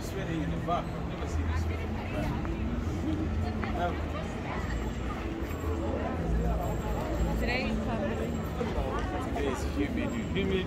this way, in the back. I've never seen this way. Today is Today is humid.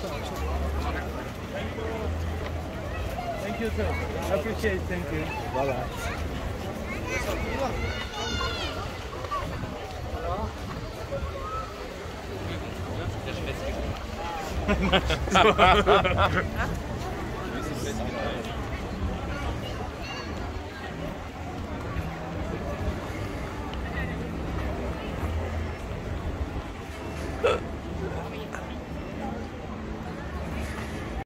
Thank you, sir. I appreciate it. Thank you. Bye-bye. Huh.